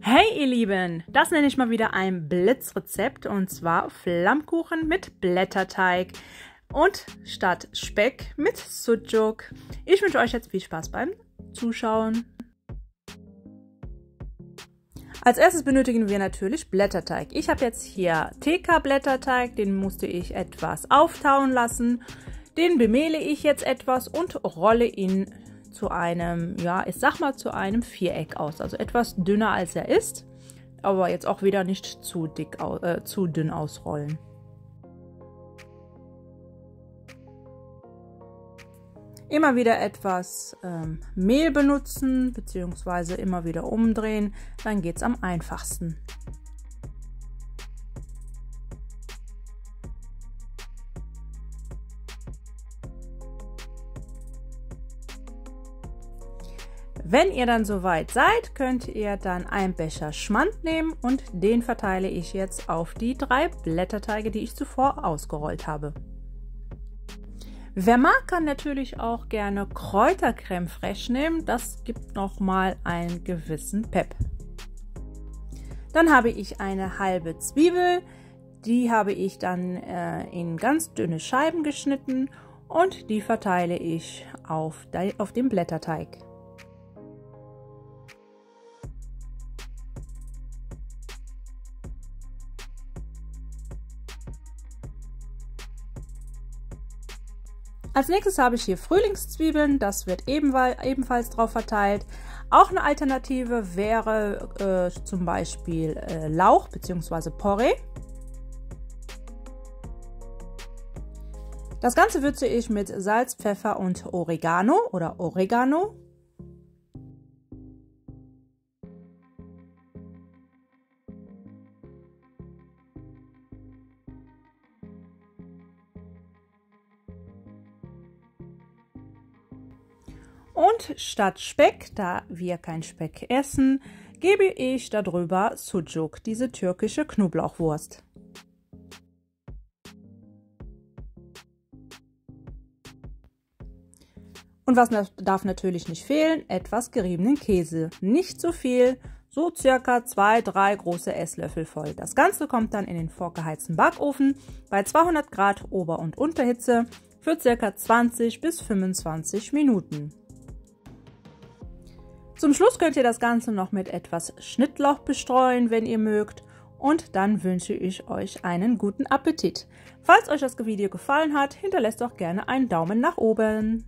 Hey ihr Lieben, das nenne ich mal wieder ein Blitzrezept und zwar Flammkuchen mit Blätterteig und statt Speck mit Sujuk. Ich wünsche euch jetzt viel Spaß beim Zuschauen. Als erstes benötigen wir natürlich Blätterteig. Ich habe jetzt hier TK-Blätterteig, den musste ich etwas auftauen lassen. Den bemehle ich jetzt etwas und rolle ihn zu einem, ja, ich sag mal zu einem Viereck aus. Also etwas dünner als er ist, aber jetzt auch wieder nicht zu dick, äh, zu dünn ausrollen. Immer wieder etwas ähm, Mehl benutzen, beziehungsweise immer wieder umdrehen, dann geht es am einfachsten. Wenn ihr dann soweit seid, könnt ihr dann einen Becher Schmand nehmen und den verteile ich jetzt auf die drei Blätterteige, die ich zuvor ausgerollt habe. Wer mag, kann natürlich auch gerne Kräutercreme fraiche nehmen. Das gibt nochmal einen gewissen Pep. Dann habe ich eine halbe Zwiebel. Die habe ich dann äh, in ganz dünne Scheiben geschnitten und die verteile ich auf, auf dem Blätterteig. Als nächstes habe ich hier Frühlingszwiebeln, das wird ebenfalls drauf verteilt. Auch eine Alternative wäre äh, zum Beispiel äh, Lauch bzw. Porree. Das Ganze würze ich mit Salz, Pfeffer und Oregano oder Oregano. Und statt Speck, da wir kein Speck essen, gebe ich darüber Sucuk, diese türkische Knoblauchwurst. Und was darf natürlich nicht fehlen? Etwas geriebenen Käse. Nicht zu viel, so circa 2-3 große Esslöffel voll. Das Ganze kommt dann in den vorgeheizten Backofen bei 200 Grad Ober- und Unterhitze für circa 20 bis 25 Minuten. Zum Schluss könnt ihr das Ganze noch mit etwas Schnittlauch bestreuen, wenn ihr mögt. Und dann wünsche ich euch einen guten Appetit. Falls euch das Video gefallen hat, hinterlasst doch gerne einen Daumen nach oben.